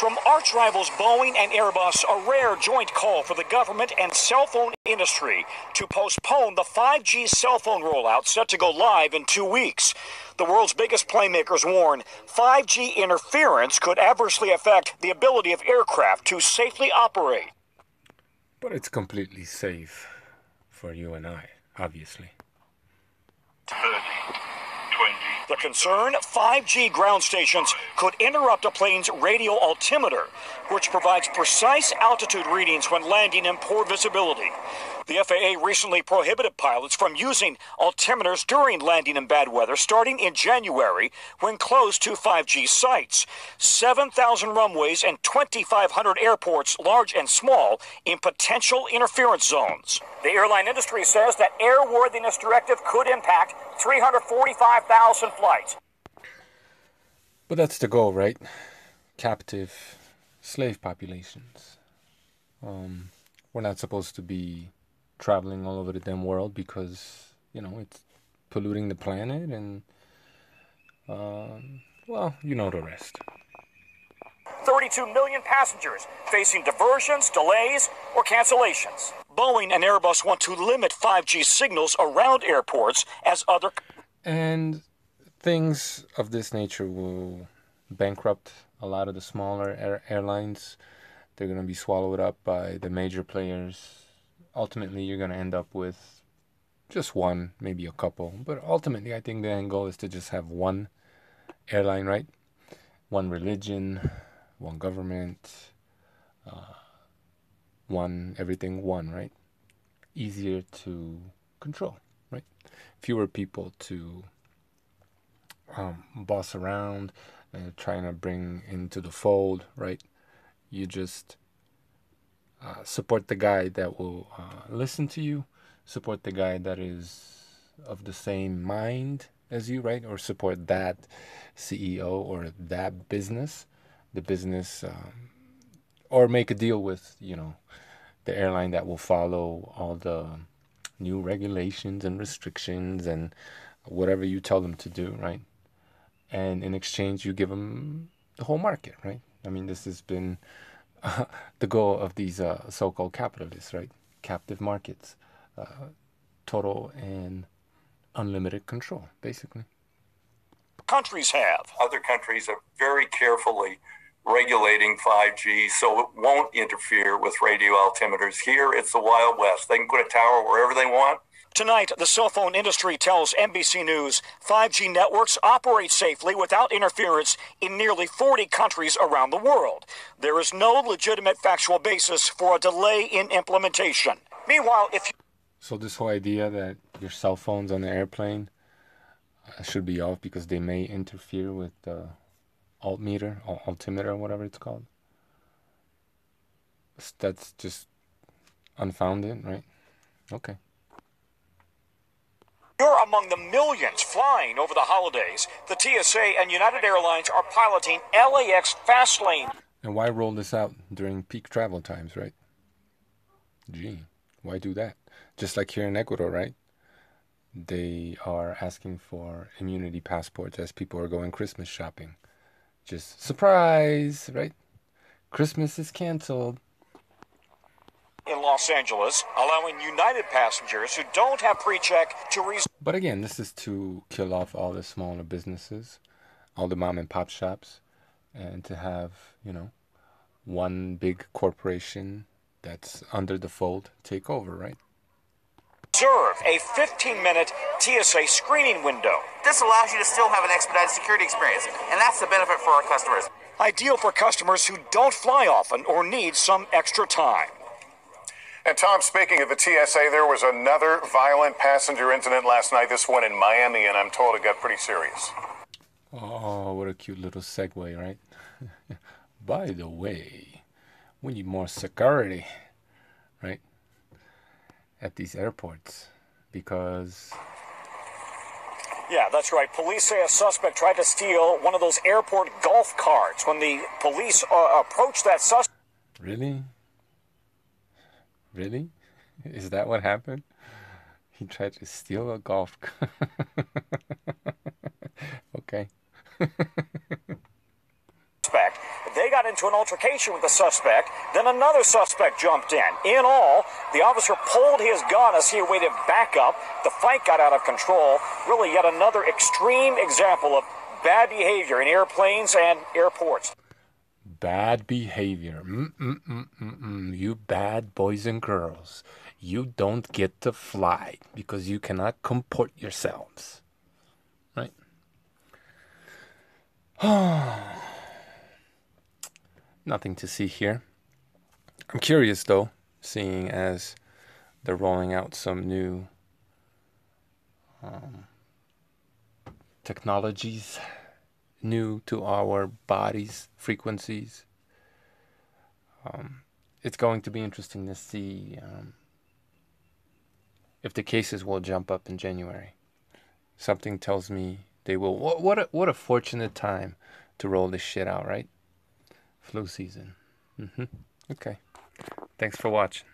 From arch rivals Boeing and Airbus, a rare joint call for the government and cell phone industry to postpone the 5G cell phone rollout set to go live in two weeks. The world's biggest planemakers warn 5G interference could adversely affect the ability of aircraft to safely operate. But it's completely safe for you and I, obviously. Uh, 30, 20. The concern 5G ground stations could interrupt a plane's radio altimeter, which provides precise altitude readings when landing in poor visibility. The FAA recently prohibited pilots from using altimeters during landing in bad weather starting in January when close to 5G sites. 7,000 runways and 2,500 airports, large and small, in potential interference zones. The airline industry says that airworthiness directive could impact 345,000 flights. But that's the goal, right? Captive slave populations. Um, we're not supposed to be traveling all over the damn world because you know it's polluting the planet and um, well, you know the rest. 32 million passengers facing diversions, delays, or cancellations. Boeing and Airbus want to limit 5G signals around airports as other. And things of this nature will bankrupt a lot of the smaller air- airlines. They're going to be swallowed up by the major players. Ultimately, you're going to end up with just one, maybe a couple. But ultimately, I think the end goal is to just have one airline, right? One religion, one government, uh, one everything, one, right? Easier to control, right? Fewer people to um, boss around, uh, trying to bring into the fold, right? You just uh, support the guy that will uh, listen to you, support the guy that is of the same mind as you, right? Or support that CEO or that business, the business, um, or make a deal with, you know, the airline that will follow all the new regulations and restrictions and whatever you tell them to do, right? And in exchange, you give them the whole market, right? I mean, this has been the goal of these uh, so called capitalists, right? Captive markets, uh, total and unlimited control, basically. Countries have. Other countries are very carefully regulating 5G so it won't interfere with radio altimeters. Here, it's the Wild West. They can put a tower wherever they want. Tonight, the cell phone industry tells NBC News 5G networks operate safely without interference in nearly 40 countries around the world. There is no legitimate factual basis for a delay in implementation. Meanwhile, if you So this whole idea that your cell phones on the airplane uh, should be off because they may interfere with the altimeter, al- altimeter, whatever it's called. That's just unfounded, right? Okay. You're among the millions flying over the holidays. The TSA and United Airlines are piloting LAX Fastlane. And why roll this out during peak travel times, right? Gee, why do that? Just like here in Ecuador, right? They are asking for immunity passports as people are going Christmas shopping. Just surprise, right? Christmas is canceled. In Los Angeles, allowing United passengers who don't have pre-check to resume But again, this is to kill off all the smaller businesses, all the mom and pop shops, and to have, you know, one big corporation that's under the fold take over, right? observe a 15-minute TSA screening window. This allows you to still have an expedited security experience, and that's the benefit for our customers. Ideal for customers who don't fly often or need some extra time. And Tom, speaking of the TSA, there was another violent passenger incident last night. This one in Miami, and I'm told it got pretty serious. Oh, what a cute little segue, right? By the way, we need more security, right? At these airports because Yeah, that's right. Police say a suspect tried to steal one of those airport golf carts. When the police uh, approached that suspect, really? Really? Is that what happened? He tried to steal a golf cart. okay. They got into an altercation with the suspect. Then another suspect jumped in. In all, the officer pulled his gun as he awaited backup. The fight got out of control. Really, yet another extreme example of bad behavior in airplanes and airports. Bad behavior. Mm-mm-mm-mm-mm. You bad boys and girls. You don't get to fly because you cannot comport yourselves. Right? Nothing to see here. I'm curious though, seeing as they're rolling out some new um, technologies new to our bodies, frequencies. Um, it's going to be interesting to see um, if the cases will jump up in January. Something tells me they will. What, what a, what a fortunate time to roll this shit out, right? Flu season. Mm-hmm. Okay. Thanks for watching.